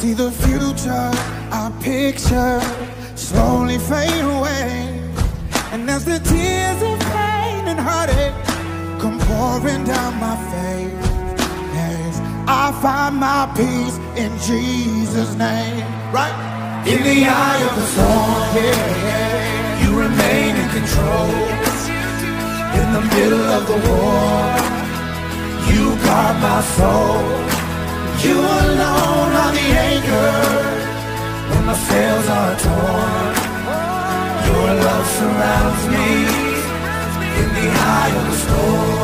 see the future I picture slowly fade away. And as the tears of pain and heartache come pouring down my face, yes, I find my peace in Jesus' name. Right? In the eye of the storm, yeah, yeah, you remain in control. In the middle of the war, you guard my soul. You alone the anchor when my sails are torn. Your love surrounds me in the eye of the storm.